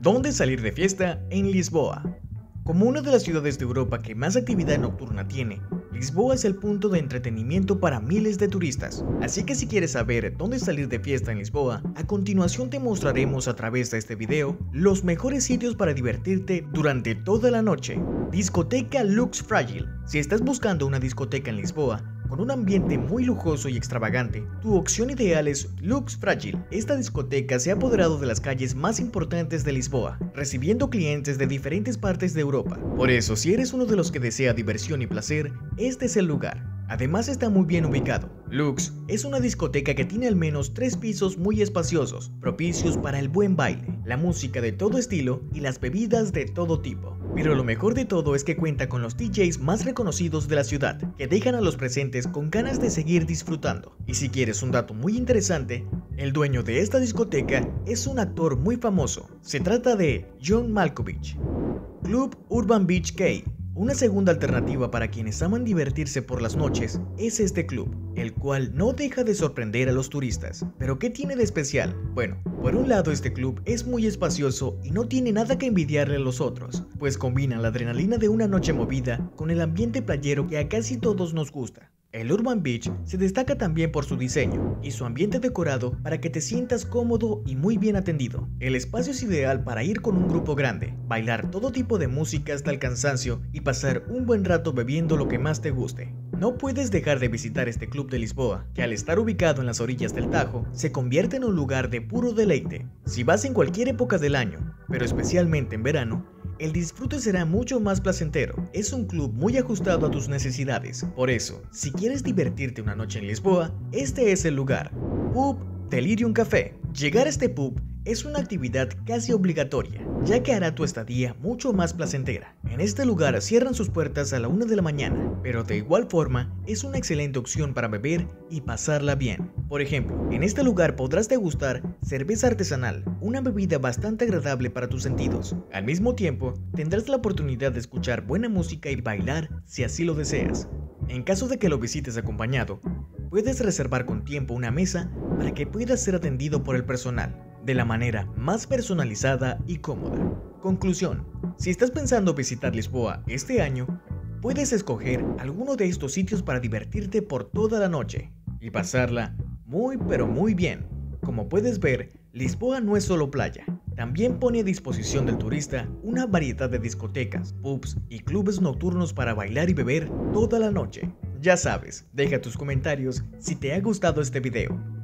¿Dónde salir de fiesta en Lisboa? Como una de las ciudades de Europa que más actividad nocturna tiene, Lisboa es el punto de entretenimiento para miles de turistas. Así que si quieres saber dónde salir de fiesta en Lisboa, a continuación te mostraremos a través de este video los mejores sitios para divertirte durante toda la noche. Discoteca Lux Fragile. Si estás buscando una discoteca en Lisboa, con un ambiente muy lujoso y extravagante, tu opción ideal es Lux Fragile. Esta discoteca se ha apoderado de las calles más importantes de Lisboa, recibiendo clientes de diferentes partes de Europa. Por eso, si eres uno de los que desea diversión y placer, este es el lugar. Además está muy bien ubicado. Lux es una discoteca que tiene al menos tres pisos muy espaciosos, propicios para el buen baile, la música de todo estilo y las bebidas de todo tipo. Pero lo mejor de todo es que cuenta con los DJs más reconocidos de la ciudad, que dejan a los presentes con ganas de seguir disfrutando. Y si quieres un dato muy interesante, el dueño de esta discoteca es un actor muy famoso. Se trata de John Malkovich. Club Urban Beach K una segunda alternativa para quienes aman divertirse por las noches es este club, el cual no deja de sorprender a los turistas. ¿Pero qué tiene de especial? Bueno, por un lado este club es muy espacioso y no tiene nada que envidiarle a los otros, pues combina la adrenalina de una noche movida con el ambiente playero que a casi todos nos gusta. El Urban Beach se destaca también por su diseño y su ambiente decorado para que te sientas cómodo y muy bien atendido. El espacio es ideal para ir con un grupo grande, bailar todo tipo de música hasta el cansancio y pasar un buen rato bebiendo lo que más te guste. No puedes dejar de visitar este club de Lisboa, que al estar ubicado en las orillas del Tajo, se convierte en un lugar de puro deleite. Si vas en cualquier época del año, pero especialmente en verano, el disfrute será mucho más placentero. Es un club muy ajustado a tus necesidades. Por eso, si quieres divertirte una noche en Lisboa, este es el lugar. Pub Delirium Café. Llegar a este pub es una actividad casi obligatoria, ya que hará tu estadía mucho más placentera. En este lugar cierran sus puertas a la 1 de la mañana, pero de igual forma es una excelente opción para beber y pasarla bien. Por ejemplo, en este lugar podrás degustar cerveza artesanal, una bebida bastante agradable para tus sentidos. Al mismo tiempo, tendrás la oportunidad de escuchar buena música y bailar si así lo deseas. En caso de que lo visites acompañado, puedes reservar con tiempo una mesa para que puedas ser atendido por el personal de la manera más personalizada y cómoda. Conclusión, si estás pensando visitar Lisboa este año, puedes escoger alguno de estos sitios para divertirte por toda la noche y pasarla muy pero muy bien. Como puedes ver, Lisboa no es solo playa, también pone a disposición del turista una variedad de discotecas, pubs y clubes nocturnos para bailar y beber toda la noche. Ya sabes, deja tus comentarios si te ha gustado este video